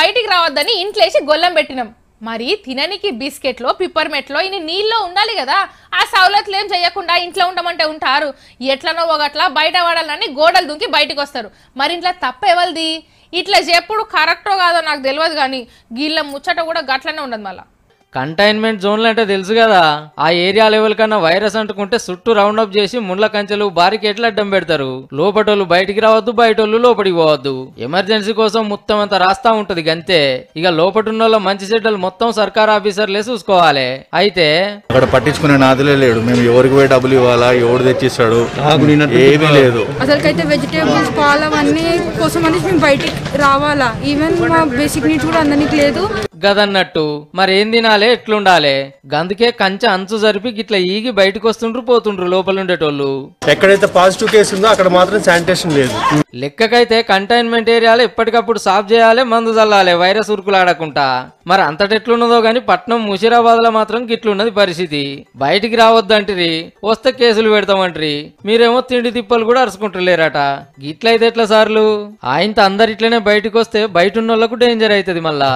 బయటికి రావద్దని ఇంట్లేసి గొల్లం పెట్టినాం. మరి తిననికి బిస్కెట్లో పిప్పర్మెట్లో ఇన్ని నీళ్ళలో ఉండాలి కదా. ఆ సౌలతులు ఏం చేయకుండా ఇంట్లో ఉండమంటే ఉంటారు. ఎట్లనో ఒకట్లా బయట పడాలని గోడలు దుంకి బయటకు వస్తారు మరి ఇంట్లో తప్ప ఎవరిది ఇట్లా చెప్పుడు కరెక్టో కాదో నాకు తెలియదు కానీ గీళ్ళ ముచ్చట కూడా గట్లనే ఉండదు మళ్ళీ. కంటైన్మెంట్ జోన్లు అంటే తెలుసు కదా. ఆ ఏరియా లెవెల్ కన్నా వైరస్ అంటుకుంటే చుట్టూ రౌండ్ అప్ చేసి ముండ్ల కంచెలు బారికేట్లు అడ్డం పెడతారు. లోపటోళ్ళు బయటికి రావద్దు బయటోళ్ళు లోపలికి పోవద్దు. ఎమర్జెన్సీ కోసం మొత్తం అంతా రాస్తా ఉంటది గంతే. ఇక లోపటున్న మంచి చెడ్డలు మొత్తం సర్కార్ ఆఫీసర్లే చూసుకోవాలి. అయితే అక్కడ పట్టించుకునే నాదులే లేడు. మేము ఎవరికి పోయి డబ్బులు ఇవ్వాలా? ఎవడు తెచ్చిస్తాడు? ఏమీ లేదు. అసలుకైతే వెజిటేబుల్స్ పాలు అవన్నీ కోసం అనేసి మేము బయటికి రావాలా? ఈవెన్ మా బేసిక్ నీడ్స్ కూడా అందరికి లేదు. గదన్నట్టు. మరేం తినాలే? ఎట్లుండాలే? గందుకే కంచె అంచు జరిపి గిట్ల ఈగి బయటకు వస్తుండ్రు పోతుండ్రు లోపల ఉండేటోళ్ళు ఎక్కడైతే పాజిటివ్ కేసు ఉందో అక్కడ మాత్రం శానిటేషన్ లేదు. లెక్కకైతే కంటైన్మెంట్ ఏరియాలో ఎప్పటికప్పుడు సాఫ్ చేయాలి మందు చల్లాలి వైరస్ ఉరుకులాడకుండా. మరి అంతటెట్లున్నదో గాని పట్నం ముషిరాబాద్లో మాత్రం గిట్లున్నది పరిస్థితి. బయటికి రావద్దంటిరి వస్తే కేసులు పెడతామంటారి. మీరేమో తిండి తిప్పలు కూడా అరుచుకుంటలేరట. గిట్లయితే ఎట్లా సార్లు? ఆయనతో అందరు ఇట్లనే బయటకు వస్తే బయట ఉన్న వాళ్ళకు డేంజర్ అవుతుంది మళ్ళా.